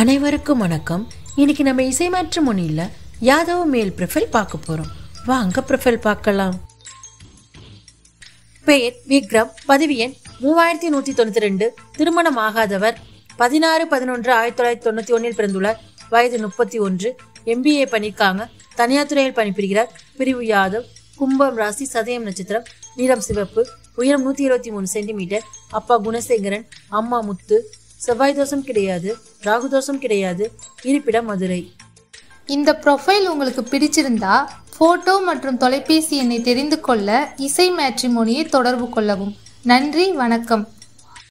அனைவருக்கும் வணக்கம். இன்னைக்கு நம்ம இசை மேட்ரிமோனியில் யாதவ் மேல் ப்ரொஃபைல் பார்க்க போகிறோம் வாங்க ப்ரொஃபைல் பார்க்கலாம். பெயர் விக்ரம். பதவி எண் மூவாயிரத்தி நூற்றி தொண்ணூற்றி ரெண்டு. திருமணம் ஆகாதவர். பதினாறு பதினொன்று ஆயிரத்தி தொள்ளாயிரத்தி தொண்ணூற்றி ஒன்றில் பிறந்துள்ளார் வயது முப்பத்தி ஒன்று. எம்பிஏ பண்ணியிருக்காங்க தனியார் துறையில் பணிபுரிகிறார். பிரிவு யாதவ். கும்பம் ராசி சதயம் நட்சத்திரம். நிறம் சிவப்பு. உயரம் நூற்றி இருபத்தி மூணு சென்டிமீட்டர். அப்பா குணசேகரன். அம்மா முத்து. செவ்வாய் தோஷம் கிடையாது ராகு தோஷம் கிடையாது. இருப்பிடம் மதுரை. இந்த ப்ரொஃபைல் உங்களுக்கு பிடிச்சிருந்தா ஃபோட்டோ மற்றும் தொலைபேசி எண்ணை தெரிந்து கொள்ள இசை மேட்ரிமோனியை தொடர்பு கொள்ளவும். நன்றி வணக்கம்.